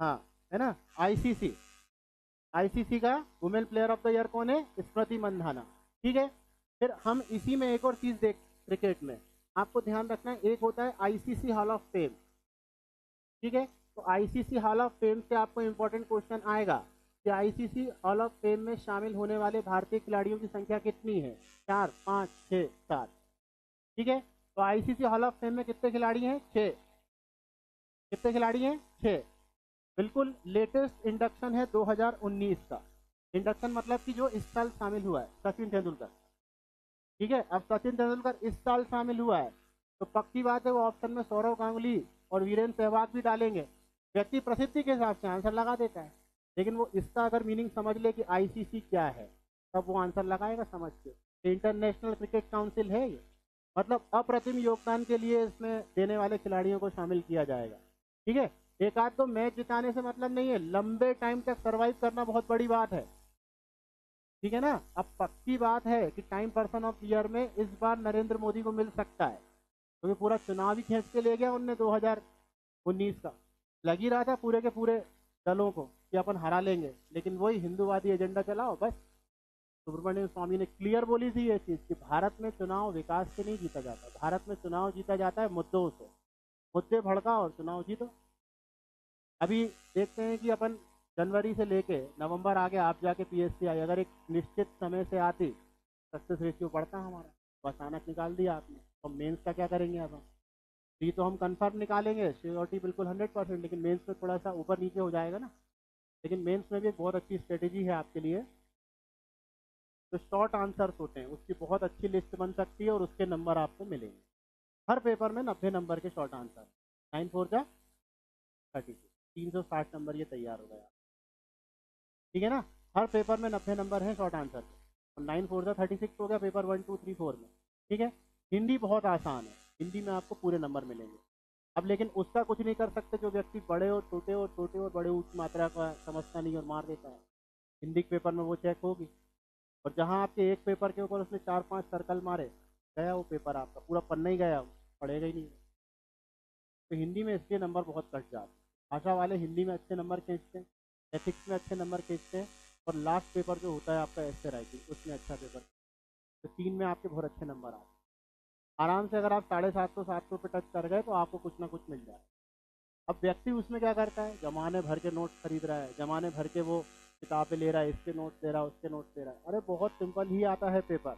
हाँ है ना? आईसीसी आईसीसी का women player of the year कौन है? स्मृति मंधाना ठीक है? फिर हम इसी में एक और चीज़ देख क्रिकेट में। आपको ध्यान रखना है, एक होता है आईसीसी हॉल ऑफ़ फेम ठीक है? तो आईसीसी हॉल ऑफ़ फेम से आपको इम्पोर्टेंट क्वेश्चन आएगा कि आईसीसी हॉल ऑफ़ फेम में शामिल होने वाले भारतीय खिलाड़ियों की संख्या कितनी है? चार, पाँच छः सात। ठीक है? तो आईसीसी हॉल ऑफ़ फेम में कितने खिलाड़ी हैं? छः कितने खिलाड़ी हैं? छः बिल्कुल लेटेस्ट इंडक्शन है 2019 का। इंडक्शन मतलब कि जो इस साल शामिल हुआ है, सचिन तेंदुलकर। ठीक है, अब सचिन तेंदुलकर इस साल शामिल हुआ है। तो पक्की बात है, वो ऑप्शन में सौरव गांगुली और वीरेंद्र सहवाग भी डालेंगे। व्यक्ति प्रसिद्धि के हिसाब से आंसर लगा देता है। लेकिन वो इसका अगर मीनिंग समझ ले कि आईसीसी क्या है, तब वो आंसर लगाएगा समझ के। इंटरनेशनल क्रिकेट काउंसिल है ये। मतलब अप्रतिम योगदान के लिए इसमें देने वाले खिलाड़ियों को शामिल किया जाएगा। ठीक है? एक आध तो मैच जिताने से मतलब नहीं है, लंबे टाइम तक सर्वाइव करना बहुत बड़ी बात है। ठीक है ना? अब पक्की बात है कि टाइम पर्सन ऑफ़ ईयर में इस बार नरेंद्र मोदी को मिल सकता है। क्योंकि तो पूरा चुनाव ही खींच के ले गया उनने 2019 का। लग ही रहा था पूरे के पूरे दलों को कि अपन हरा लेंगे। लेकिन वही हिंदूवादी एजेंडा चलाओ बस। सुब्रमण्यम स्वामी ने क्लियर बोली थी ये चीज़ कि भारत में चुनाव विकास से नहीं जीता जाता। भारत में चुनाव जीता जाता है मुद्दों से। मुद्दे भड़का और चुनाव जीतो। अभी देखते हैं कि अपन जनवरी से लेके नवंबर आगे आप जाके पीएससी आई। अगर एक निश्चित समय से आती सक्सेस रेशियो बढ़ता हमारा तो अचानक निकाल दिया आपने। तो मेंस का क्या करेंगे अब हम? डी तो हम कंफर्म निकालेंगे श्योरिटी बिल्कुल हंड्रेड परसेंट लेकिन मेंस में थोड़ा सा ऊपर नीचे हो जाएगा ना। लेकिन मेंस में भी एक बहुत अच्छी स्ट्रेटेजी है आपके लिए। तो शॉर्ट आंसर्स होते हैं, उसकी बहुत अच्छी लिस्ट बन सकती है और उसके नंबर आपको मिलेंगे। हर पेपर में नब्बे नंबर के शॉर्ट आंसर नाइन फोर जा थर्टी टू तीन सौ साठ नंबर ये तैयार हो गया ठीक है ना? हर पेपर में नब्बे नंबर है शॉर्ट आंसर और नाइन फोर जा थर्टी सिक्स हो गया paper one two three four में। ठीक है? हिंदी बहुत आसान है। हिंदी में आपको पूरे नंबर मिलेंगे। अब लेकिन उसका कुछ नहीं कर सकते जो व्यक्ति बड़े और छोटे और छोटे और बड़े उच्च मात्रा का समझता नहीं और मार देता है। हिंदी के पेपर में वो चेक होगी। और जहाँ आपके एक पेपर के ऊपर उसने चार पाँच सर्कल मारे, गया वो पेपर आपका। पूरा पन्ना ही गया, पढ़ेगा ही नहीं। तो हिंदी में इसके नंबर बहुत कट जाते भाषा वाले हिंदी में अच्छे नंबर खींचते हैं एथिक्स में अच्छे नंबर खींचते हैं और लास्ट पेपर जो होता है आपका ऐसे राइटिंग उसमें अच्छा पेपर तो तीन में आपके बहुत अच्छे नंबर आते हैं। आराम से अगर आप साढ़े सात सौ सात सौ पे टच कर गए तो आपको कुछ ना कुछ मिल जाए। अब व्यक्ति उसमें क्या करता है? जमाने भर के नोट खरीद रहा है, जमाने भर के वो किताबें ले रहा है, इसके नोट दे रहा है, उसके नोट दे रहा है। अरे, बहुत सिंपल ही आता है पेपर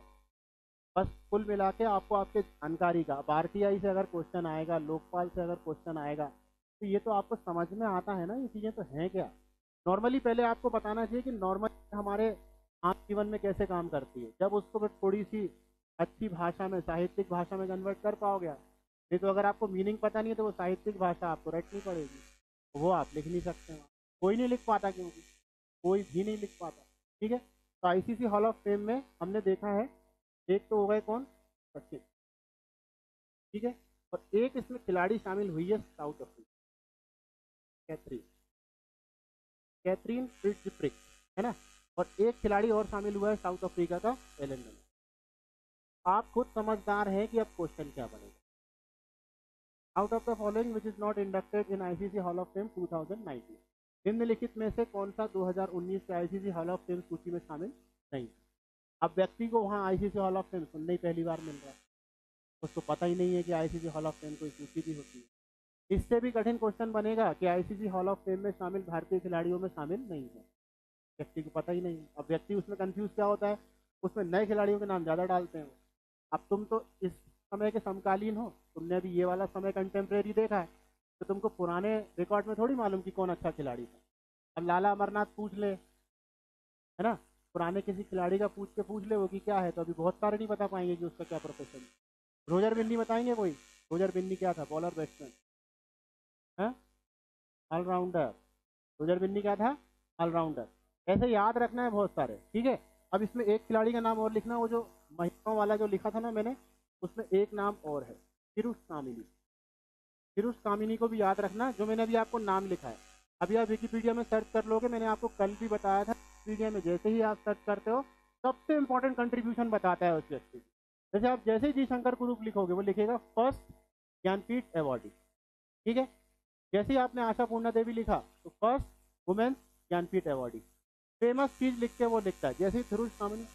बस कुल मिला के आपको आपके जानकारी का, भारतीय से अगर क्वेश्चन आएगा, लोकपाल से अगर क्वेश्चन आएगा तो ये तो आपको समझ में आता है ना, ये चीज़ें तो हैं क्या? नॉर्मली पहले आपको बताना चाहिए कि नॉर्मल हमारे आम जीवन में कैसे काम करती है। जब उसको थोड़ी सी अच्छी भाषा में, साहित्यिक भाषा में कन्वर्ट कर पाओगे नहीं तो अगर आपको मीनिंग पता नहीं है तो वो साहित्यिक भाषा आपको रटनी पड़ेगी वो आप लिख नहीं सकते हैं। कोई नहीं लिख पाता क्योंकि कोई भी नहीं लिख पाता। ठीक है? तो आईसीसी हॉल ऑफ़ फेम में हमने देखा है, एक तो हो गए कौन? सचिन ठीक है? और एक इसमें खिलाड़ी शामिल हुई है South Africa Katherine. Katherine Fritz है ना? और एक खिलाड़ी और शामिल हुआ है साउथ अफ्रीका का एलन आप खुद समझदार हैं कि अब क्वेश्चन क्या बनेगा। Out of the following which is not inducted in ICC hall of fame 2019 निम्नलिखित में से कौन सा 2019 के आईसीसी हॉल ऑफ़ फेम सूची में शामिल नहीं अब व्यक्ति को वहाँ आईसीसी हॉल ऑफ़ फेम सुनने ही पहली बार मिल रहा है। उसको पता ही नहीं है कि आईसीसी हॉल ऑफ़ फेम कोई सूची भी होती है। इससे भी कठिन क्वेश्चन बनेगा कि आईसीसी हॉल ऑफ़ फेम में शामिल भारतीय खिलाड़ियों में शामिल नहीं है। व्यक्ति को पता ही नहीं। अब व्यक्ति उसमें कंफ्यूज क्या होता है? उसमें नए खिलाड़ियों के नाम ज़्यादा डालते हैं। अब तुम तो इस समय के समकालीन हो। तुमने अभी ये वाला समय कंटेम्प्रेरी देखा है। तो तुमको पुराने रिकॉर्ड में थोड़ी मालूम कि कौन अच्छा खिलाड़ी था। अब लाला अमरनाथ पूछ ले, है ना? पुराने किसी खिलाड़ी का पूछ के पूछ ले वो कि क्या है? तो अभी बहुत सारे नहीं बता पाएँगे कि उसका क्या प्रोफेशन है। रोजर बिन्नी बताएँगे कोई? रोजर बिन्नी क्या था? Bowler batsman allrounder Roger Binny क्या था? ऑलराउंडर ऐसे याद रखना है बहुत सारे, ठीक है? अब इसमें एक खिलाड़ी का नाम और लिखना, वो जो महिलाओं वाला जो लिखा था ना मैंने, उसमें एक नाम और है फिरुष कामिनी फिरुष कामिनी को भी याद रखना, जो मैंने अभी आपको नाम लिखा है। अभी आप विकीपीडिया में सर्च कर लोगे, मैंने आपको कल भी बताया था विकीपीडिया में जैसे ही आप सर्च करते हो, सबसे इंपॉर्टेंट कंट्रीब्यूशन बताता है उस व्यक्ति। जैसे आप जैसे ही जी शंकर ग्रुप लिखोगे, वो लिखेगा फ़र्स्ट ज्ञानपीठ अवॉर्डी ठीक है? जैसे ही आपने आशा पूर्णा देवी लिखा तो first women's Jnanpith awardee famous चीज़ लिख के वो लिखता है, जैसे फिरोज सामने।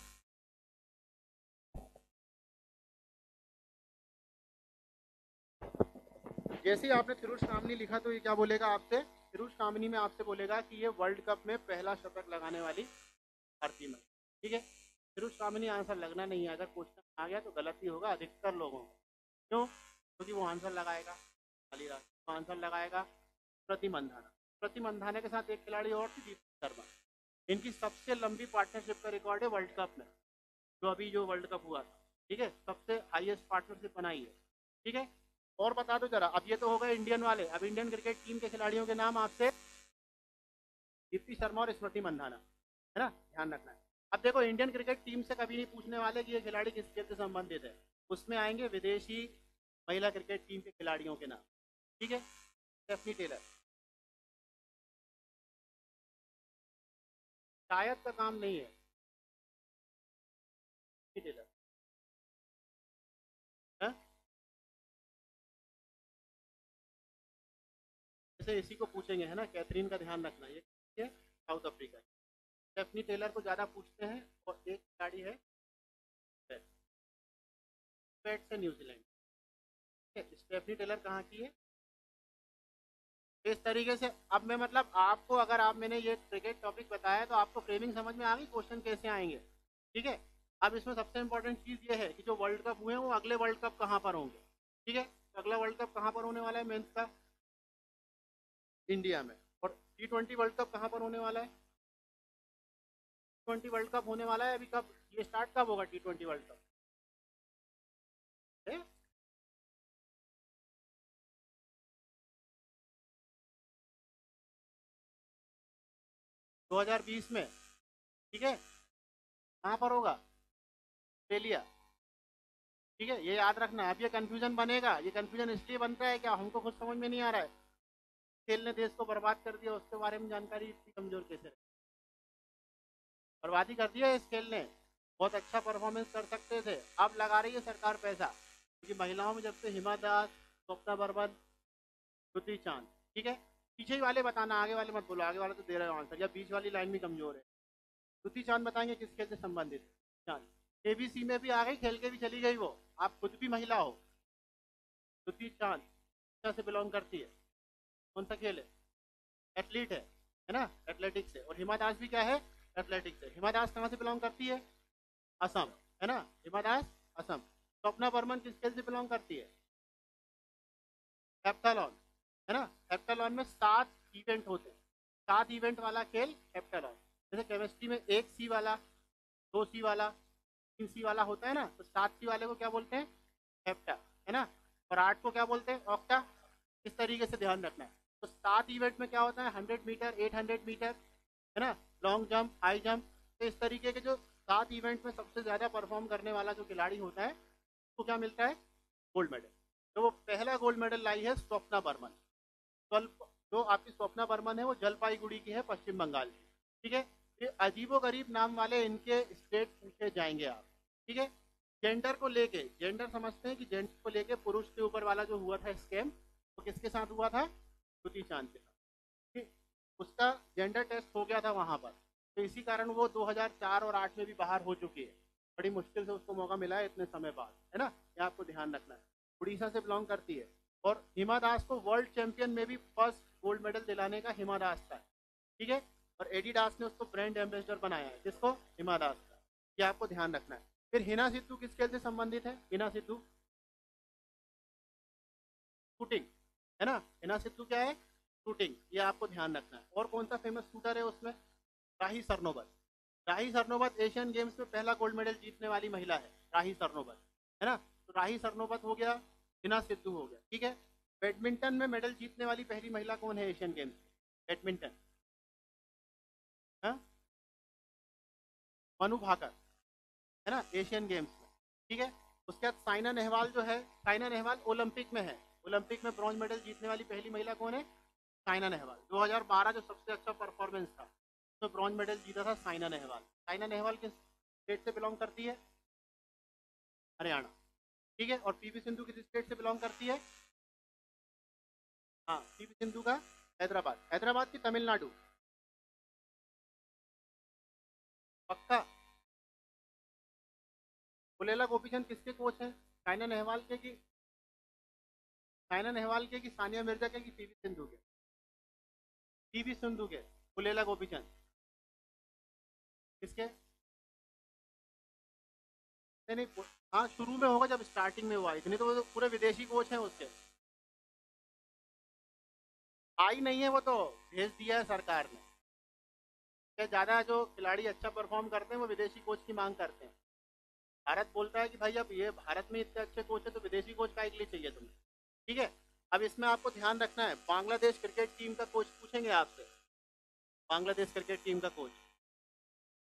जैसे ही आपने फिरोज सामनी लिखा तो ये क्या बोलेगा आपसे? फिरोज सामनी में आपसे बोलेगा कि ये वर्ल्ड कप में पहला शतक लगाने वाली भारतीय महिला ठीक है? फिरोज सामनी आंसर लगना नहीं है, अगर क्वेश्चन आ गया तो गलती होगा, अधिकतर लोगों को। क्यों? क्योंकि वो आंसर लगाएगा। खाली रात तो आंसर लगाएगा प्रति मंधाना प्रति मंधाना के साथ एक खिलाड़ी और थी दीप्ति शर्मा। इनकी सबसे लंबी पार्टनरशिप का रिकॉर्ड है वर्ल्ड कप में, जो अभी जो वर्ल्ड कप हुआ था। ठीक है? सबसे हाईएस्ट पार्टनरशिप बनाई है। ठीक है? और बता दो जरा, अब ये तो हो गए इंडियन वाले। अब इंडियन क्रिकेट टीम के खिलाड़ियों के नाम आपसे दीप्ति शर्मा और स्मृति मंधाना। है ना? ध्यान रखना है। अब देखो इंडियन क्रिकेट टीम से कभी नहीं पूछने वाले कि ये खिलाड़ी किस खेल से संबंधित है। उसमें आएँगे विदेशी महिला क्रिकेट टीम के खिलाड़ियों के नाम। ठीक है? स्टेफनी टेलर शायद का काम नहीं है। टेलर हाँ? जैसे इसी को पूछेंगे, है ना? कैथरीन का ध्यान रखना, ये है? साउथ अफ्रीका स्टेफनी टेलर को ज़्यादा पूछते हैं और एक खिलाड़ी है पेट से न्यूजीलैंड स्टेफनी टेलर कहाँ की है? इस तरीके से, अब मैं मतलब आपको अगर आप मैंने ये क्रिकेट टॉपिक बताया तो आपको फ्रेमिंग समझ में आ गई क्वेश्चन कैसे आएँगे। ठीक है? अब इसमें सबसे इंपॉर्टेंट चीज़ ये है कि जो वर्ल्ड कप हुए हैं, वो अगले वर्ल्ड कप कहाँ पर होंगे? ठीक है? तो अगला वर्ल्ड कप कहाँ पर होने वाला है? मेन्स का इंडिया में। और टी ट्वेंटी वर्ल्ड कप कहाँ पर होने वाला है? ट्वेंटी वर्ल्ड कप होने वाला है अभी कब? ये स्टार्ट कब होगा टी ट्वेंटी वर्ल्ड कप 2020 में, ठीक है? कहाँ पर होगा? ऑस्ट्रेलिया। ठीक है? ये याद रखना, अब ये कन्फ्यूज़न बनेगा। ये कन्फ्यूज़न इसलिए बनता है क्या हमको कुछ समझ में नहीं आ रहा है। खेल ने देश को बर्बाद कर दिया, उसके बारे में जानकारी इतनी कमज़ोर कैसे बर्बादी कर दिया इस खेल ने। बहुत अच्छा परफॉर्मेंस कर सकते थे। अब लगा रही है सरकार पैसा, क्योंकि महिलाओं में जब से हिमा दास, स्वप्ना बर्मन, श्रुति चाँद, ठीक है? पीछे वाले बताना, आगे वाले मत बोलो, आगे वाले तो दे रहे हो आंसर या बीच वाली लाइन भी कमज़ोर है। श्रुति चाँद बताएँगे किस खेल से संबंधित। चाँद एबीसी में भी आ गई, खेल के भी चली गई वो। आप खुद भी महिला हो। श्रुति चाँद से बिलोंग करती है? कौन सा खेल है? एथलीट है है ना? एथलेटिक्स है। और हिमा दास भी क्या है? एथलेटिक्स है। हिमा दास कहाँ से बिलोंग करती है? असम, है ना? हिमा दास, असम। स्वप्ना बर्मन किस खेल से बिलोंग करती है? हेप्टालॉन है ना? हेप्टालॉन में सात इवेंट होते हैं। सात इवेंट वाला खेल हेप्टालॉन जैसे केमिस्ट्री में एक सी वाला, दो सी वाला, तीन सी वाला होता है ना तो सात सी वाले को क्या बोलते हैं? हेप्टा है ना? और आठ को क्या बोलते हैं? ऑक्टा इस तरीके से ध्यान रखना है। तो सात इवेंट में क्या होता है? Hundred metre eight hundred metre है ना? लॉन्ग जंप हाई जंप तो इस तरीके के जो सात इवेंट में सबसे ज़्यादा परफॉर्म करने वाला जो खिलाड़ी होता है, उसको तो क्या मिलता है? गोल्ड मेडल तो वो पहला गोल्ड मेडल लाई है स्वप्ना बर्मन। जो आपकी स्वप्ना बर्मन है, वो जलपाईगुड़ी की है, पश्चिम बंगाल की। ठीक है? ये अजीबो गरीब नाम वाले इनके स्टेट पूछे जाएँगे आप। ठीक है? जेंडर को लेके, जेंडर समझते हैं कि जेंडर को लेके पुरुष के ऊपर वाला जो हुआ था स्कैम, वो तो किसके साथ हुआ था? श्रुति चाँद के साथ। ठीक? उसका जेंडर टेस्ट हो गया था वहाँ पर। तो इसी कारण वो 2004 और 8 में भी बाहर हो चुकी है। बड़ी मुश्किल से उसको मौका मिला है इतने समय बाद। है ना? ये आपको ध्यान रखना है। उड़ीसा से बिलोंग करती है। और हिमा दास को वर्ल्ड चैंपियन में भी फ़र्स्ट गोल्ड मेडल दिलाने का हिमा दास था ठीक है? और एडी दास ने उसको ब्रांड एम्बेसडर बनाया है। जिसको हिमा दास का। ये आपको ध्यान रखना है। फिर हिना सिद्धू किस खेल से संबंधित है? हिना सिद्धू। शूटिंग है ना? हिना सिद्धू क्या है? शूटिंग ये आपको ध्यान रखना है। और कौन सा फ़ेमस शूटर है उसमें? राही सरनोबत। राही सरनोबत एशियन गेम्स में पहला गोल्ड मेडल जीतने वाली महिला है, राही सरनोबत। है ना? तो राही सरनोबत हो गया हिना सिद्धू हो गया, ठीक है? बैडमिंटन में मेडल जीतने वाली पहली महिला कौन है एशियन गेम्स? बैडमिंटन। हाँ? मनु भाकर, है ना? एशियन गेम्स में, ठीक है? उसके बाद साइना नेहवाल जो है, साइना नेहवाल ओलंपिक में है। ओलंपिक में ब्रॉन्ज मेडल जीतने वाली पहली महिला कौन है? साइना नेहवाल। 2012 जो सबसे अच्छा परफॉर्मेंस था, उसमें तो ब्रॉन्ज मेडल जीता था साइना नेहवाल। साइना नेहवाल किस स्टेट से बिलोंग करती है? हरियाणा। ठीक है? और पीवी सिंधु किस स्टेट से बिलोंग करती है? हाँ पीवी सिंधु का हैदराबाद। हैदराबाद की तमिलनाडु। पक्का? पुलेला गोपीचंद किसके कोच हैं? साइना नेहवाल के की साइना नेहवाल के की सानिया मिर्ज़ा के की पीवी सिंधु के? पीवी सिंधु के। पुलेला गोपीचंद। किसके? नहीं हाँ शुरू में होगा जब स्टार्टिंग में हुआ, इतने तो तो पूरे विदेशी कोच हैं उसके। आई नहीं है वो तो भेज दिया है सरकार ने। क्या ज़्यादा जो खिलाड़ी अच्छा परफॉर्म करते हैं, वो विदेशी कोच की मांग करते हैं। भारत बोलता है कि भाई, अब ये भारत में इतने अच्छे कोच है तो विदेशी कोच का लिए चाहिए तुम्हें। ठीक है? अब इसमें आपको ध्यान रखना है, बांग्लादेश क्रिकेट टीम का कोच पूछेंगे आपसे। बांग्लादेश क्रिकेट टीम का कोच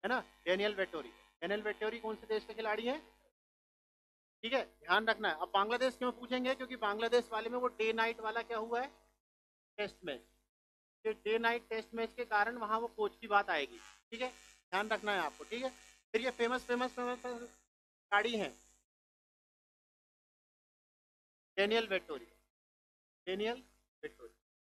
है ना? डेनियल वेटोरी डेनियल वेटोरी कौन से देश के खिलाड़ी हैं? ठीक है, ध्यान रखना है। अब बांग्लादेश क्यों पूछेंगे? क्योंकि बांग्लादेश वाले में वो डे नाइट वाला क्या हुआ है? टेस्ट मैच ये डे नाइट टेस्ट मैच के कारण वहाँ वो कोच की बात आएगी। ठीक है? ध्यान रखना है आपको, ठीक है? फिर ये फ़ेमस फ़ेमस फ़ेमस गाड़ी है। डेनियल वेटोरी डेनियल वेटोरी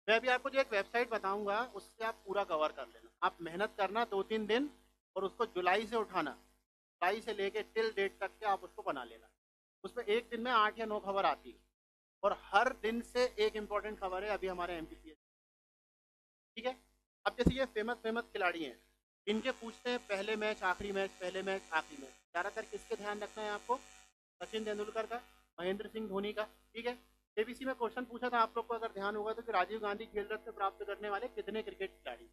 मैं अभी आपको जो एक वेबसाइट बताऊँगा, उससे आप पूरा कवर कर लेना। आप मेहनत करना दो तीन दिन और उसको जुलाई से उठाना। जुलाई से लेके टिल डेट तक के आप उसको बना लेना। उसमें एक दिन में आठ या नौ खबर आती है। और हर दिन से एक इंपॉर्टेंट खबर है अभी हमारे एम ठीक है? अब जैसे ये फ़ेमस फ़ेमस खिलाड़ी हैं, इनके पूछते हैं, पहले मैच, आखिरी मैच, पहले मैच, आखिरी मैच। ज़्यादातर किसके ध्यान रखना है आपको? सचिन तेंदुलकर का, महेंद्र सिंह धोनी का। ठीक है? एबीसी में क्वेश्चन पूछा था, आप लोग को अगर ध्यान होगा तो कि राजीव गांधी खेल रत्न प्राप्त करने वाले कितने क्रिकेट खिलाड़ी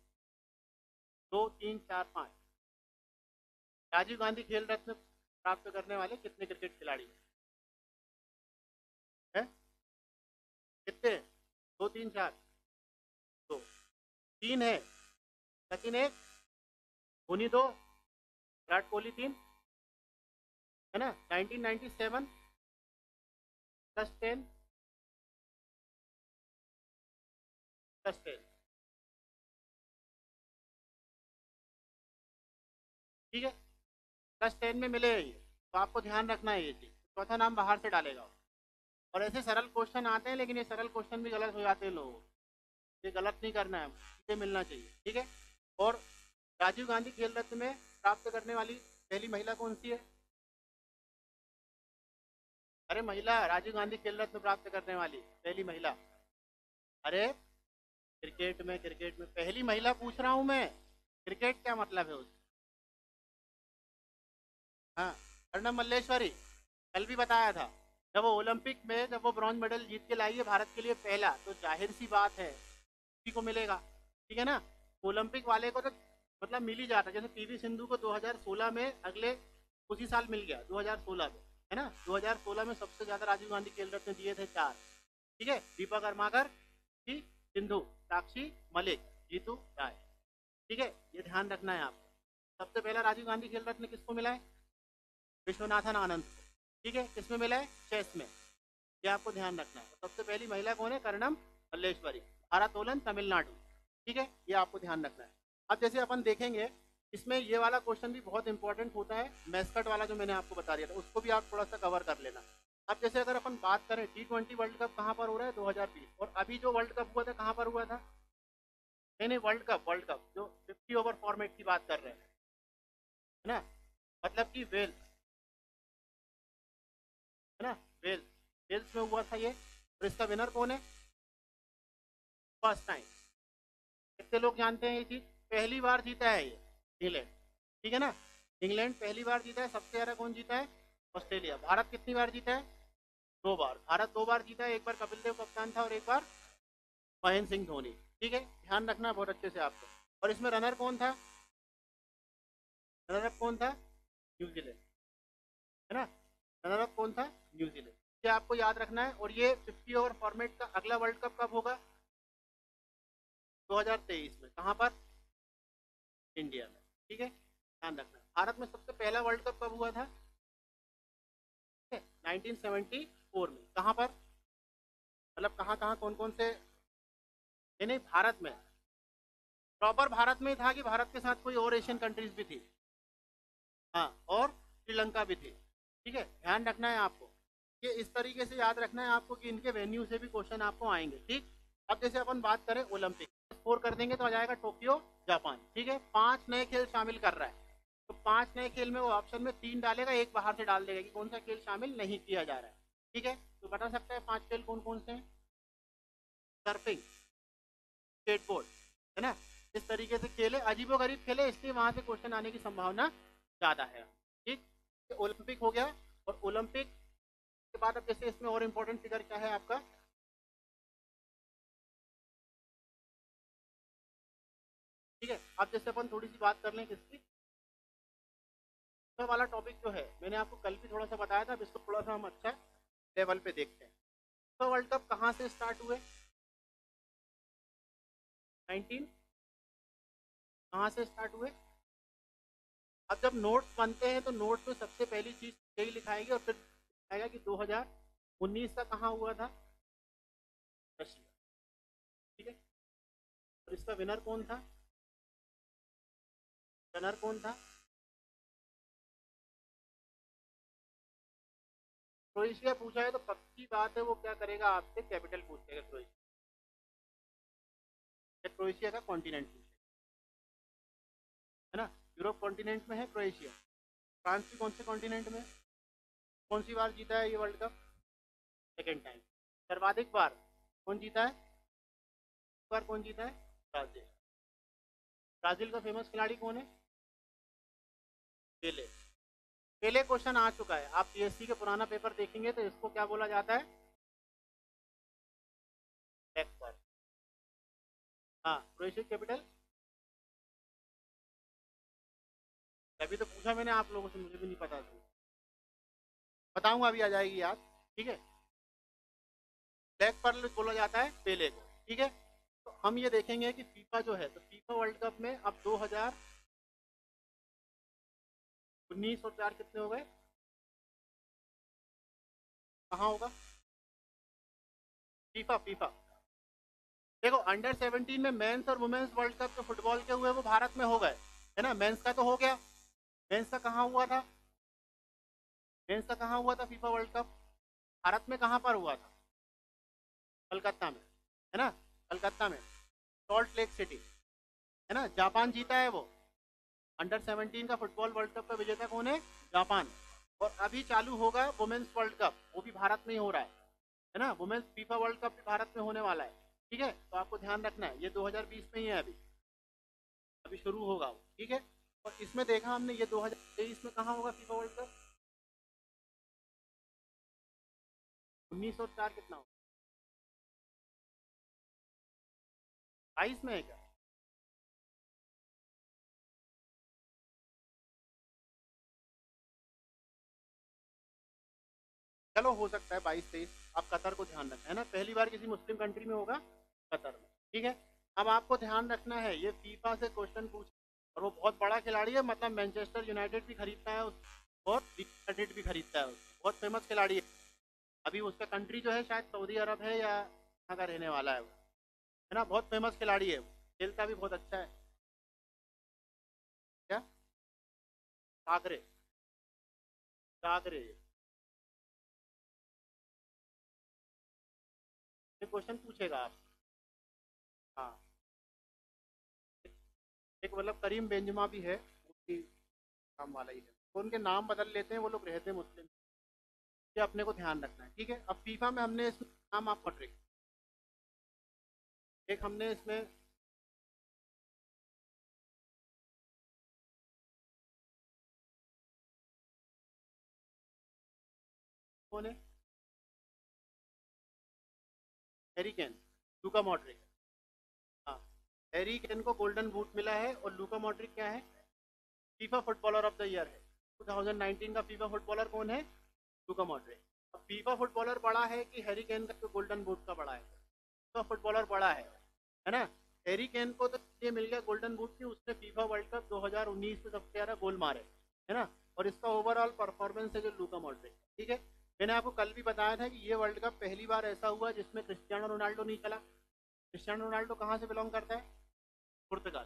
दो, तीन, चार, पाँच। राजीव गांधी खेल रत्न प्राप्त करने वाले कितने क्रिकेट खिलाड़ी हैं? कितने? दो, तीन, चार। दो। तीन है। सचिन एक, धोनी दो, विराट कोहली तीन, है ना? 1997 प्लस टेन प्लस टेन ठीक है? प्लस टेन में मिले ये। तो आपको ध्यान रखना है ये चीज़। चौथा नाम बाहर से डालेगा और ऐसे सरल क्वेश्चन आते हैं, लेकिन ये सरल क्वेश्चन भी गलत हो जाते हैं लोगों ये गलत नहीं करना है इसे मिलना चाहिए, ठीक है? और राजीव गांधी खेल रत्न में प्राप्त करने वाली पहली महिला कौन सी है? अरे महिला, राजीव गांधी खेल रत्न प्राप्त करने वाली पहली महिला। अरे, क्रिकेट में क्रिकेट में, पहली महिला पूछ रहा हूँ मैं। क्रिकेट क्या मतलब है उसका हाँ अर्णब मल्लेश्वरी, कल भी बताया था। जब वो ओलंपिक में, जब वो ब्रॉन्ज मेडल जीत के लाई है भारत के लिए पहला तो ज़ाहिर सी बात है उसी को मिलेगा, ठीक है ना? ओलंपिक वाले को तो मतलब मिल ही जाता है। जैसे पीवी सिंधु को 2016 में अगले उसी साल मिल गया 2016 में, है ना? 2016 में सबसे ज़्यादा राजीव गांधी खेल रत्न दिए थे चार, ठीक है? दीपक कर्माकर सिंधु, साक्षी, मलिक, जीतू राय, ठीक है? ये ध्यान रखना है आपको सबसे पहला राजीव गांधी खेल रत्न किसको मिला है? विश्वनाथन आनंद को। ठीक है? किसमें मिला है? चेस में। ये आपको ध्यान रखना है। सबसे पहली महिला कौन है? करणम मल्लेश्वरी। भारतोलन तमिलनाडु। ठीक है? ये आपको ध्यान रखना है। अब जैसे अपन देखेंगे, इसमें ये वाला क्वेश्चन भी बहुत इंपॉर्टेंट होता है। मैस्कट वाला जो मैंने आपको बता दिया था, उसको भी आप थोड़ा सा कवर कर लेना। अब जैसे अगर अपन बात करें टी ट्वेंटी वर्ल्ड कप कहाँ पर हो रहा है? 2020 और अभी जो वर्ल्ड कप हुआ था, कहाँ पर हुआ था? नहीं नहीं वर्ल्ड कप वर्ल्ड कप जो 50 ओवर फॉर्मेट की बात कर रहे हैं। है ना? मतलब कि वेल्स है ना? वेल्स वेल्स में हुआ था ये, और इसका विनर कौन है? फ़र्स्ट टाइम कितने लोग जानते हैं ये चीज़? पहली बार जीता है ये इंग्लैंड ठीक है ना? इंग्लैंड पहली बार जीता है, सबसे ज़्यादा कौन जीता है? ऑस्ट्रेलिया भारत कितनी बार जीता है? दो बार. भारत दो बार जीता है, एक बार कपिल देव कप्तान था और एक बार महेंद्र सिंह धोनी. ठीक है? ध्यान रखना बहुत अच्छे से आपको. और इसमें रनर कौन था? रनर अप कौन था? न्यूजीलैंड है ना? रनर अप कौन था? न्यूजीलैंड ये आपको याद रखना है और ये 50 ओवर फॉर्मेट का अगला वर्ल्ड कप कब होगा? 2023 में। कहाँ पर? इंडिया में। ठीक है? ध्यान रखना। भारत में सबसे पहला वर्ल्ड कप कब हुआ था? 1974 में। कहाँ पर? मतलब कहाँ कहाँ कौन कौन से? नहीं नहीं, भारत में। प्रॉपर भारत में ही था कि भारत के साथ कोई और एशियन कंट्रीज़ भी थी। हाँ और श्रीलंका भी थी। ठीक है? ध्यान रखना है आपको। ये इस तरीके से याद रखना है आपको कि इनके वेन्यू से भी क्वेश्चन आपको आएँगे, ठीक? अब जैसे अपन बात करें ओलंपिक, स्कोर कर देंगे तो आ जाएगा टोक्यो, जापान, ठीक है? पाँच नए खेल शामिल कर रहा है। तो पाँच नए खेल में वो ऑप्शन में तीन डालेगा, एक बाहर से डाल देगा कि कौन सा खेल शामिल नहीं किया जा रहा है, ठीक है? तो बता सकता है पाँच खेल कौन कौन से हैं? सर्फिंग, स्केटबोर्ड, है ना? इस तरीके से खेले अजीबो गरीब खेले, इसलिए वहाँ से क्वेश्चन आने की संभावना ज़्यादा है, ठीक? ओलंपिक हो गया और ओलंपिक के बाद अब जैसे इसमें और इम्पोर्टेंट फिगर क्या है आपका? ठीक है अब जैसे अपन थोड़ी सी बात कर लें किसकी वाला टॉपिक जो है, मैंने आपको कल भी थोड़ा सा बताया था, अब इसको थोड़ा सा हम अच्छा लेवल पे देखते हैं। तो वर्ल्ड कप कहाँ से स्टार्ट हुए? 19 कहाँ से स्टार्ट हुए? अब जब नोट्स बनते हैं तो नोट्स में सबसे पहली चीज़ यही लिखाएगी और फिर लिखाएगा कि 2019 का कहाँ हुआ था? रशिया। ठीक है? और इसका विनर कौन था? विनर कौन था? क्रोएशिया पूछा है तो पक्की बात है वो क्या करेगा आपसे? कैपिटल पूछेगा क्रोएशिया। क्रोएशिया का कॉन्टिनेंट है। ना? यूरोप कॉन्टिनेंट में है क्रोएशिया। फ्रांस भी कौन से कॉन्टिनेंट में कौन सी बार जीता है ये वर्ल्ड कप? सेकेंड टाइम सर्वाधिक बार कौन जीता है? बार कौन जीता है? ब्राज़ील. ब्राज़ील का फ़ेमस खिलाड़ी कौन है? पेले. पेले क्वेश्चन आ चुका है। आप पीएससी के पुराना पेपर देखेंगे तो इसको क्या बोला जाता है? हाँ कैपिटल अभी तो पूछा मैंने आप लोगों से मुझे भी नहीं पता था। बताऊँगा अभी आ जाएगी याद, ठीक है? ब्लैक पर्ल बोला जाता है पेले को, ठीक है? तो हम ये देखेंगे कि फीफा जो है तो फीफा वर्ल्ड कप में अब 2000 उन्नीस और चार कितने हो गए? कहाँ होगा? फीफा फीफा देखो अंडर 17 में मेंस और वुमेन्स वर्ल्ड कप जो फुटबॉल के हुए वो भारत में हो गए, है ना? मेंस का तो हो गया। मेंस का कहाँ हुआ था? मेंस का कहाँ हुआ था फीफा वर्ल्ड कप भारत में कहाँ पर हुआ था? कलकत्ता में, है ना? कलकत्ता में सॉल्ट लेक सिटी है ना? जापान जीता है वो। अंडर 17 का फुटबॉल वर्ल्ड कप का विजेता कौन है? जापान। और अभी चालू होगा वुमेन्स वर्ल्ड कप वो भी भारत में ही हो रहा है है ना? वुमेन्स फीफा वर्ल्ड कप भी भारत में होने वाला है, ठीक है? तो आपको ध्यान रखना है, ये 2020 में ही है अभी। अभी शुरू होगा वो, ठीक है? और इसमें देखा हमने, ये 2023 में कहाँ होगा फीफा वर्ल्ड कप उन्नीस और चार कितना होगा बाईस में है क्या? चलो, हो सकता है बाईस तेईस। आप कतर को ध्यान रखना है ना? पहली बार किसी मुस्लिम कंट्री में होगा, कतर में। ठीक है? अब आपको ध्यान रखना है, ये फीफा से क्वेश्चन पूछ और वो बहुत बड़ा खिलाड़ी है मतलब मैनचेस्टर यूनाइटेड भी खरीदता है और भी खरीदता है बहुत फ़ेमस खिलाड़ी है। अभी उसका कंट्री जो है, शायद सऊदी अरब है या कहाँ का रहने वाला है वो। है ना? बहुत फ़ेमस खिलाड़ी है खेलता भी बहुत अच्छा है। क्या? सागरे। सागरे। क्वेश्चन पूछेगा आप हाँ। एक मतलब करीम बेंजमा भी है उसकी नाम वाला ही है। तो उनके नाम बदल लेते हैं, वो लोग रहते हैं मुस्लिम। ये अपने को ध्यान रखना है, ठीक है? अब फीफा में हमने इसमें नाम आप पढ़ रहे एक हमने इसमें कौन है? हैरी केन लूका मॉड्रिक हाँ हैरी केन को गोल्डन बूट मिला है और लूका मॉड्रिक क्या है? FIFA footballer of the year है। 2019 का फीफा फुटबॉलर कौन है? लूका मॉड्रिक अब फीफा फुटबॉलर बड़ा है कि हैरी केन का तो गोल्डन बूट का बड़ा है। फीफा फुटबॉलर बड़ा है है ना? हैरी केन को तो ये मिल गया गोल्डन बूट की उसने फीफा वर्ल्ड कप 2019 में सबसे ज़्यादा गोल मारे, है ना? और इसका ओवरऑल परफॉर्मेंस है जो लूका मॉड्रिक ठीक है? मैंने आपको कल भी बताया था कि ये वर्ल्ड कप पहली बार ऐसा हुआ जिसमें क्रिस्टियानो रोनाल्डो नहीं चला क्रिस्टियानो रोनाल्डो कहाँ से बिलोंग करता है? पुर्तगाल।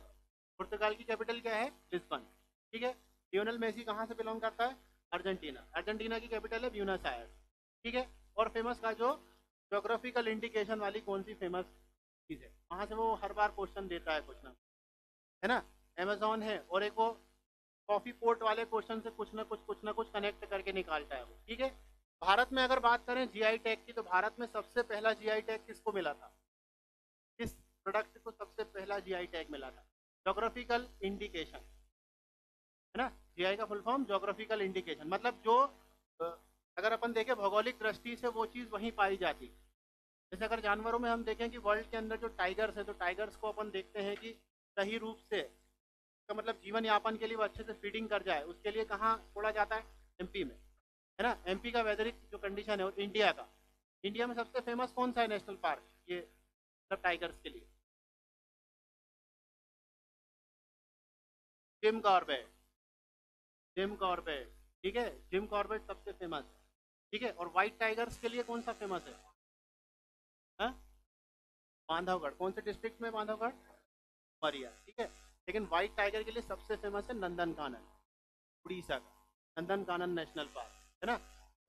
पुर्तगाल की कैपिटल क्या है? लिस्बन ठीक है? लियोनल मेसी कहाँ से बिलोंग करता है? अर्जेंटीना। अर्जेंटीना की कैपिटल है ब्यूनस आयर्स। ठीक है? और फ़ेमस का जो जोग्राफिकल इंडिकेशन वाली कौन सी फ़ेमस चीज़ है? वहाँ से वो हर बार क्वेश्चन देता है कुछ ना। है ना? अमेजोन है और एक वो कॉफ़ी पोर्ट वाले क्वेश्चन से कुछ ना कुछ कुछ ना कुछ कनेक्ट करके निकालता है वो। ठीक है? भारत में अगर बात करें जीआई टैग की तो भारत में सबसे पहला जीआई टैग किसको मिला था? किस प्रोडक्ट को सबसे पहला जीआई टैग मिला था? जोग्राफिकल इंडिकेशन जीआई का फुल फॉर्म जोग्राफिकल इंडिकेशन मतलब जो अगर अपन देखें भौगोलिक दृष्टि से वो चीज़ वहीं पाई जाती। जैसे अगर जानवरों में हम देखें कि वर्ल्ड के अंदर जो टाइगर्स है तो टाइगर्स को अपन देखते हैं कि सही रूप से का मतलब जीवन यापन के लिए वो अच्छे से फीडिंग कर जाए, उसके लिए कहाँ छोड़ा जाता है? एमपी में। है ना? एमपी का वेदरिक जो कंडीशन है वो इंडिया का। इंडिया में सबसे फ़ेमस कौन सा है नेशनल पार्क ये सब टाइगर्स के लिए। जिम कॉर्बेट जिम कॉर्बेट ठीक है? जिम कॉर्बेट सबसे फ़ेमस है, ठीक है? और व्हाइट टाइगर्स के लिए कौन सा फ़ेमस है? हाँ? बांधवगढ़, कौन से डिस्ट्रिक्ट में बांधवगढ़? मरिया ठीक है? लेकिन व्हाइट टाइगर के लिए सबसे फ़ेमस है नंदन कानन उड़ीसा का नंदन कानन नेशनल पार्क है ना?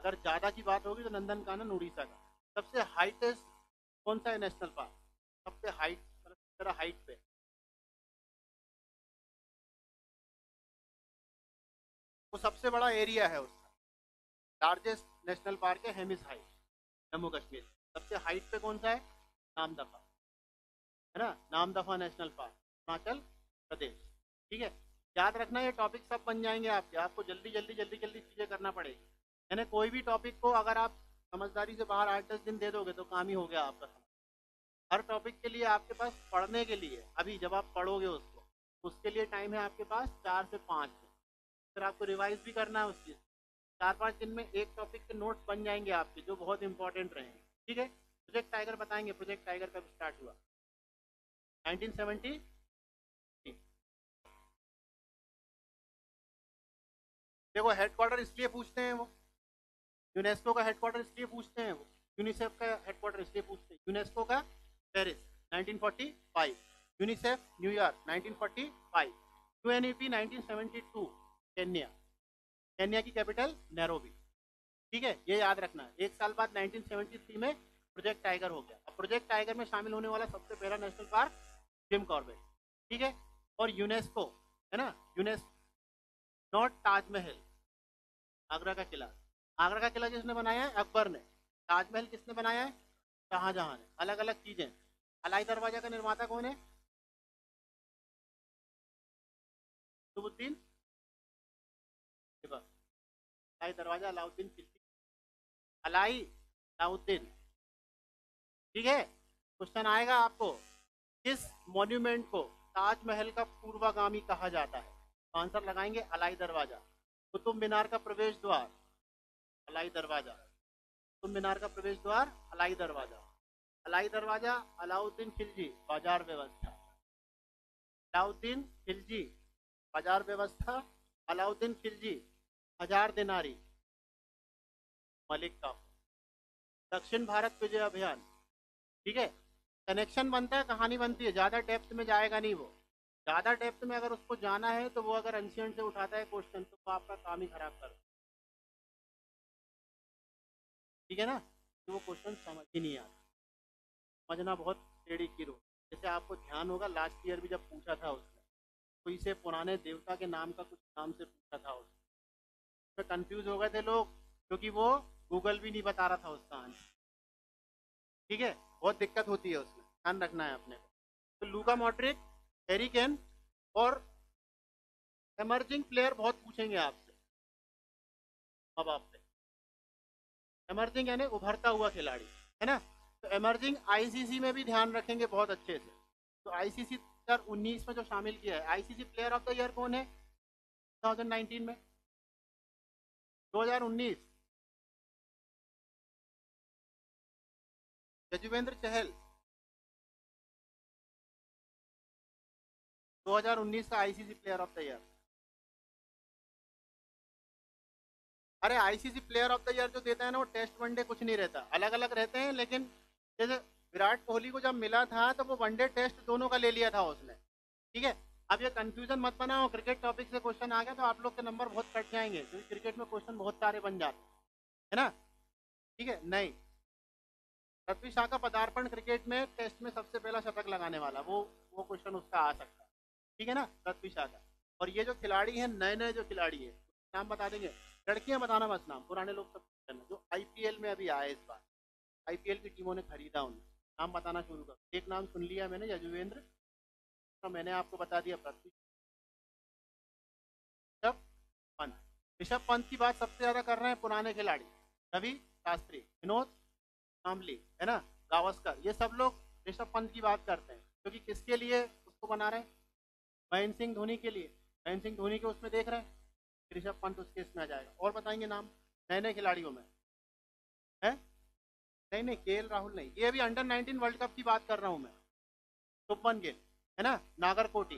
अगर ज़्यादा की बात होगी तो नंदन कानन उड़ीसा का। सबसे हाइटेस्ट कौन सा है नेशनल पार्क सबसे बड़ा एरिया है उसका। लार्जेस्ट नेशनल पार्क है हेमिस हाइट जम्मू कश्मीर। सबसे हाइट पे कौन सा है? नामदफा। है ना? Namdapha national park Himachal Pradesh. ठीक है? याद रखना, ये टॉपिक सब बन जाएँगे आपके। आपको जल्दी जल्दी जल्दी जल्दी चीज़ें करना पड़ेगी। यानी कोई भी टॉपिक को अगर आप समझदारी से बाहर आठ, दस दिन दे दोगे तो काम ही हो गया आपका हर टॉपिक के लिए आपके पास पढ़ने के लिए, अभी जब आप पढ़ोगे उसको, उसके लिए टाइम है आपके पास चार से पाँच दिन। फिर आपको रिवाइज भी करना है उस चीज़ चार पाँच दिन में एक टॉपिक के नोट्स बन जाएँगे आपके, जो बहुत इंपॉर्टेंट रहेंगे ठीक है? प्रोजेक्ट टाइगर बताएँगे प्रोजेक्ट टाइगर कब स्टार्ट हुआ? 1970 देखो हेडक्वार्टर इसलिए पूछते हैं वो। यूनेस्को का हेडक्वार्टर इसलिए पूछते हैं वो। यूनिसेफ का हेडक्वार्टर इसलिए पूछते हैं। यूनेस्को का Paris 1945 UNICEF New York 1945 UNEP 1972 Kenya. Kenya की कैपिटल नैरोबी। ठीक है? ये याद रखना। एक साल बाद 1973 में प्रोजेक्ट टाइगर हो गया। अब प्रोजेक्ट टाइगर में शामिल होने वाला सबसे पहला नेशनल पार्क जिम कॉर्बेट। ठीक है? और यूनेस्को, है ना? यूनेस्को। नॉट ताजमहल। आगरा का किला। आगरा का किला जिसने बनाया है? अकबर ने। ताजमहल किसने बनाया है? शाहजहां ने। अलग अलग चीज़ें। अलाई दरवाज़ा का निर्माता कौन है? कुतुबुद्दीन दरवाज़ा अलाउद्दीन खिलजी अलाई अलाउद्दीन ठीक है? क्वेश्चन आएगा आपको. किस मॉन्यूमेंट को ताजमहल का पूर्वागामी कहा जाता है? तो आंसर लगाएँगे अलाई दरवाज़ा. कुतुब मीनार का प्रवेश द्वार. अलाई दरवाज़ा. कुतुब मीनार का प्रवेश द्वार, अलाई दरवाज़ा. अलाई दरवाज़ा, अलाउद्दीन खिलजी, बाज़ार व्यवस्था. अलाउद्दीन खिलजी, बाज़ार व्यवस्था, अलाउद्दीन खिलजी हज़ार दिनारी, मलिक का। दक्षिण भारत विजय अभियान, ठीक है? कनेक्शन बनता है, कहानी बनती है। ज़्यादा डेप्थ में जाएगा नहीं वो। ज़्यादा डेप्थ में अगर उसको जाना है तो वो अगर एंशियंट से उठाता है क्वेश्चन तो आपका काम ही खराब कर ठीक है ना? तो वो क्वेश्चन समझ ही नहीं आता समझना बहुत टेढ़ी की रो जैसे आपको ध्यान होगा लास्ट ईयर भी जब पूछा था उसने कोई से पुराने देवता के नाम का कुछ नाम से पूछा था उसने। कंफ्यूज हो गए थे लोग, क्योंकि वो गूगल भी नहीं बता रहा था उसका आंसर ठीक है? बहुत दिक्कत होती है उसमें, ध्यान रखना है अपने को। तो लूका मॉड्रिक, हैरी कैन और एमर्जिंग प्लेयर बहुत पूछेंगे आपसे। अब आपसे। एमर्जिंग यानी उभरता हुआ खिलाड़ी, है ना? तो एमर्जिंग आईसीसी में भी ध्यान रखेंगे बहुत अच्छे से। तो आईसीसी 2019 में जो शामिल किया है ICC player of the year कौन है? 2019 में। 2019 यजुवेंद्र चहल। 2019 का ICC player of the year अरे ICC player of the year जो देता है ना, वो टेस्ट वनडे कुछ नहीं रहता। अलग अलग रहते हैं, लेकिन जैसे विराट कोहली को जब मिला था तो वो वनडे टेस्ट दोनों का ले लिया था उसने। ठीक है? अब ये कंफ्यूजन मत बनाओ क्रिकेट टॉपिक से क्वेश्चन आ गया तो आप लोग के नंबर बहुत कट जाएँगे, क्योंकि क्रिकेट में क्वेश्चन बहुत सारे बन जाते हैं ना? ठीक है? नहीं। पृथ्वी शाह का पदार्पण क्रिकेट में टेस्ट में सबसे पहला शतक लगाने वाला, वो वो क्वेश्चन उसका आ सकता है। ठीक है ना? पृथ्वी शाह का। और ये जो खिलाड़ी है नए नए जो खिलाड़ी है, नाम बता देंगे। लड़कियाँ बताना बस नाम, पुराने लोग सब जो आईपीएल में अभी आए इस बार आईपीएल की टीमों ने खरीदा उन्हें। नाम बताना शुरू कर, एक नाम सुन लिया मैंने, यजुवेंद्र। तो मैंने आपको बता दिया, पृथ्वी। ऋषभ पंत। ऋषभ पंत की बात सबसे ज़्यादा कर रहे हैं पुराने खिलाड़ी। रवि शास्त्री, विनोद है ना? गावस्कर, ये सब लोग ऋषभ पंत की बात करते हैं। क्योंकि तो किसके लिए उसको बना रहे हैं? महेंद्र सिंह धोनी के लिए। महेंद्र सिंह धोनी के उसमें देख रहे हैं। ऋषभ पंत उसके इसमें आ जाएगा। और बताएँगे नाम नए नए खिलाड़ियों में। है? नहीं नहीं, के राहुल नहीं। ये अभी अंडर 19 वर्ल्ड कप की बात कर रहा हूँ मैं। शुभमन गिल। है ना? नागरकोटी।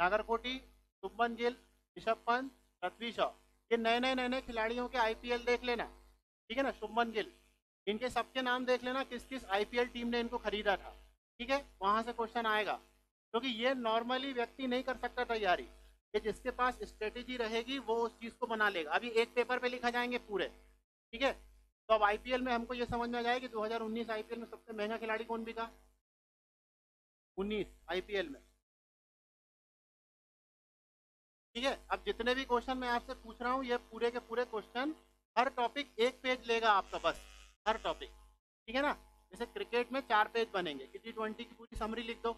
नागरकोटी शुभमन गिल ऋषभ पंत, पृथ्वी शॉ। ये नए नए नए नए खिलाड़ियों के आईपीएल देख लेना। ठीक है ना? शुभमन गिल। इनके सबके नाम देख लेना किस किस आईपीएल टीम ने इनको खरीदा था। ठीक है? वहाँ से क्वेश्चन आएगा। क्योंकि तो ये नॉर्मली व्यक्ति नहीं कर सकता तैयारी। कि जिसके पास स्ट्रेटेजी रहेगी, वो उस चीज़ को बना लेगा। अभी एक पेपर पे लिखा जाएँगे पूरे। ठीक है? तो अब आईपीएल में हमको ये समझ में आ जाए कि 2019 आईपीएल में सबसे महँगा खिलाड़ी कौन बिका 19 आईपीएल में। ठीक है? अब जितने भी क्वेश्चन मैं आपसे पूछ रहा हूँ, ये पूरे के पूरे क्वेश्चन हर टॉपिक एक पेज लेगा आपका बस, हर टॉपिक ठीक है ना? जैसे क्रिकेट में चार पेज बनेंगे। कि टी ट्वेंटी की पूरी समरी लिख दो।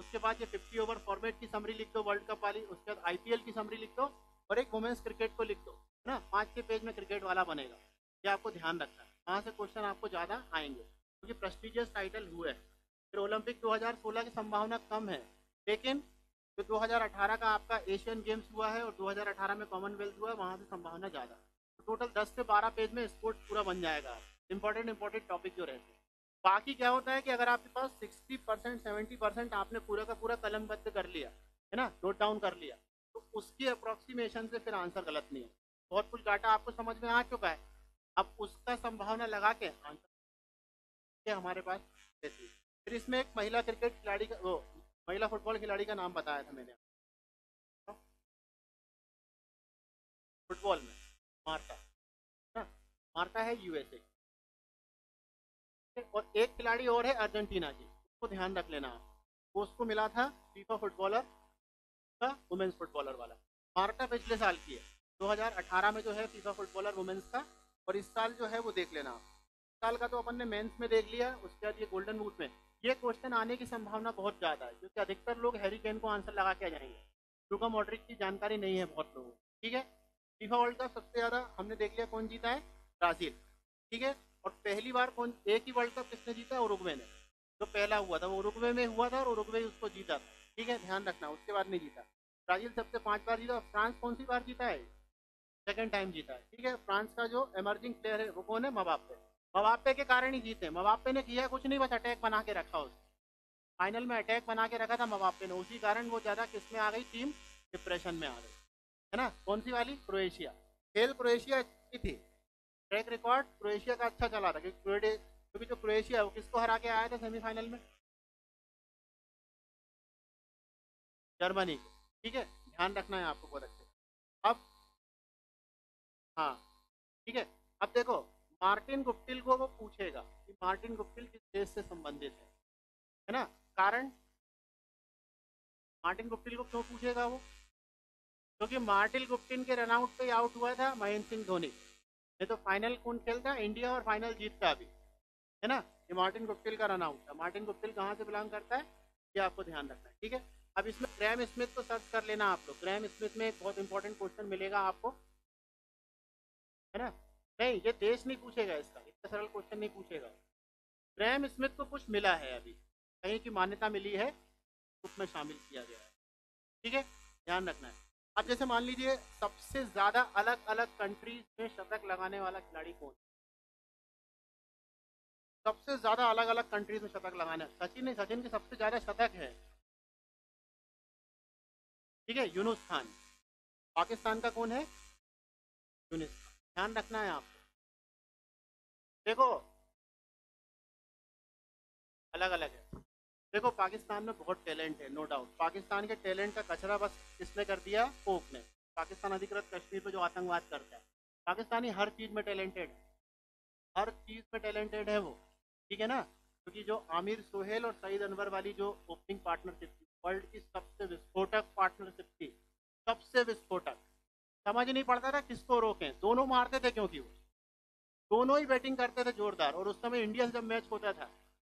उसके बाद ये फिफ्टी ओवर फॉर्मेट की समरी लिख दो वर्ल्ड कप वाली। उसके बाद आईपीएल की समरी लिख दो और एक वुमेन्स क्रिकेट को लिख दो, है ना? पाँच के पेज में क्रिकेट वाला बनेगा। ये आपको ध्यान रखना है। वहाँ से क्वेश्चन आपको ज़्यादा आएँगे। क्योंकि तो प्रेस्टिजियस टाइटल हुए फिर ओलंपिक 2016 की संभावना कम है। लेकिन जो 2018 का आपका एशियन गेम्स हुआ है और 2018 में कॉमनवेल्थ हुआ है, वहाँ से संभावना ज़्यादा तो टोटल 10 से 12 पेज में स्पोर्ट पूरा बन जाएगा। इंपॉर्टेंट इंपॉर्टेंट टॉपिक जो रहते हैं। बाकी क्या होता है कि अगर आपके पास 60 परसेंट, सेवेंटी परसेंट आपने पूरा का पूरा कलमबद्ध कर लिया, है ना, नोट डाउन कर लिया तो उसकी अप्रोक्सीमेशन से फिर आंसर गलत नहीं है। बहुत कुछ डाटा आपको समझ में आ चुका है। अब उसका संभावना लगा के आंसर हमारे पास रहती है। फिर इसमें एक महिला क्रिकेट खिलाड़ी का, वो, महिला फुटबॉल खिलाड़ी का नाम बताया था मैंने। फुटबॉल में मार्टा ना मार्टा है यूएसए। और एक खिलाड़ी और है अर्जेंटीना की, उसको ध्यान रख लेना। आप वो उसको मिला था फीफा फुटबॉलर का वुमेन्स फुटबॉलर वाला। मार्टा पिछले साल की है। 2018 में जो है फीफा फुटबॉलर वुमेन्स का, और इस साल जो है वो देख लेना। आप साल का तो अपन ने मेंस में देख लिया, उसके बाद ये गोल्डन बूट में। ये क्वेश्चन आने की संभावना बहुत ज़्यादा है, क्योंकि अधिकतर लोग हैरी केन को आंसर लगा के जाएँगे। लुका मॉड्रिक की जानकारी नहीं है बहुत लोगों को, ठीक है? फीफा वर्ल्ड कप सबसे ज़्यादा हमने देख लिया कौन जीता है? ब्राज़ील, ठीक है? और पहली बार कौन, एक ही वर्ल्ड कप किसने जीता है? उरुग्वे ने। जो पहला हुआ था, वो उरुग्वे में हुआ था और उरुग्वे उसको जीता था, ठीक है? ध्यान रखना, उसके बाद नहीं जीता। ब्राज़ील सबसे पाँच बार जीता फ्रांस कौन सी बार जीता है? सेकेंड टाइम जीता है, ठीक है? फ्रांस का जो एमर्जिंग प्लेयर है, वो कौन है? मवापे मवापे के कारण ही जीते मवापे ने किया कुछ नहीं, बस अटैक बना के रखा उसने फाइनल में अटैक बना के रखा था मवापे ने। उसी कारण वो ज़्यादा किसमें आ गई? टीम डिप्रेशन में आ गई। है ना? कौन सी वाली? क्रोएशिया। खेल क्रोएशिया की थी। ट्रैक रिकॉर्ड क्रोएशिया का अच्छा चला था, क्योंकि जो क्रोएशिया है, वो किसको हरा के आया था सेमीफाइनल में? जर्मनी को। ठीक है? ध्यान रखना है आपको बहुत अच्छे अब हाँ। ठीक है? अब देखो मार्टिन गुप्टिल को वो पूछेगा कि मार्टिन गुप्टिल किस देश से संबंधित है है ना? कारण? मार्टिन गुप्टिल को क्यों पूछेगा वो? क्योंकि मार्टिन गुप्टिन के रनआउट पे आउट हुआ था महेंद्र सिंह धोनी। ये तो फाइनल कौन खेलता? इंडिया और फाइनल जीतता अभी, है ना? ये मार्टिन गुप्टिल का रनआउट था। मार्टिन गुप्टिल कहाँ से बिलोंग करता है? ये आपको ध्यान रखना है, ठीक है? अब इसमें ग्रैम स्मिथ को सर्च कर लेना आप लोग। ग्रैम स्मिथ में एक बहुत इंपॉर्टेंट क्वेश्चन मिलेगा आपको, है ना? नहीं, ये देश नहीं पूछेगा इसका, इतना सरल क्वेश्चन नहीं पूछेगा। ग्रैम स्मिथ को कुछ मिला है अभी, कहीं की मान्यता मिली है उसमें शामिल किया गया है। ठीक है? ध्यान रखना है। अब जैसे मान लीजिए, सबसे ज़्यादा अलग अलग कंट्रीज़ में शतक लगाने वाला खिलाड़ी कौन सबसे ज़्यादा अलग अलग कंट्रीज़ में शतक लगाने, सचिन नहीं, सचिन के सबसे ज़्यादा शतक है। ठीक है? यूनुस खान। पाकिस्तान का कौन है? यूनुस ध्यान रखना है आपको देखो। अलग अलग है। देखो, पाकिस्तान में बहुत टैलेंट है नो डाउट पाकिस्तान के टैलेंट का कचरा बस किसने कर दिया पोप ने। पाकिस्तान अधिकृत कश्मीर में जो आतंकवाद करता है। पाकिस्तानी हर चीज़ में टैलेंटेड है। हर चीज़ में टैलेंटेड है वो। ठीक है ना? क्योंकि जो आमिर सोहेल और सईद अनवर वाली जो ओपनिंग पार्टनरशिप थी वर्ल्ड की सबसे विस्फोटक पार्टनरशिप थी, सबसे विस्फोटक। समझ नहीं पड़ता था किसको रोकें। दोनों मारते थे क्योंकि वो? दोनों ही बैटिंग करते थे जोरदार, और उस समय इंडिया से जब मैच होता था,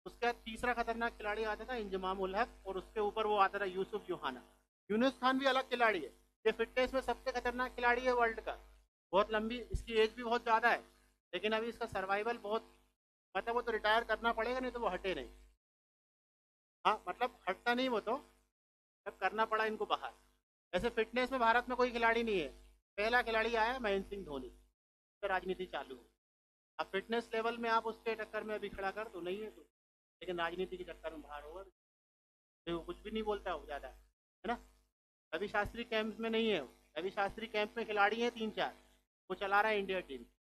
उसके तीसरा खतरनाक खिलाड़ी आता था इंजमाम उल हक, और उसके ऊपर वो आता था यूसुफ जोहाना। यूनुस खान भी अलग खिलाड़ी है, ये फिटनेस में सबसे खतरनाक खिलाड़ी है वर्ल्ड का। बहुत लंबी, इसकी एज भी बहुत ज़्यादा है, लेकिन अभी इसका सर्वाइवल बहुत मतलब वो तो रिटायर करना पड़ेगा, नहीं तो वो हटे नहीं। हाँ मतलब हटता नहीं वो तो जब करना पड़ा इनको बाहर। वैसे फिटनेस में भारत में कोई खिलाड़ी नहीं है। पहला खिलाड़ी आया महेंद्र सिंह धोनी। तो राजनीति चालू हो अब फिटनेस लेवल में आप उसके टक्कर में अभी खड़ा कर तो नहीं है तो। लेकिन राजनीति के चक्कर में बाहर होगा। तो वो कुछ भी नहीं बोलता, वो ज़्यादा है ना? रवि शास्त्री कैंप में नहीं है वो। रवि शास्त्री कैंप में खिलाड़ी हैं तीन चार वो चला रहा है इंडिया टीम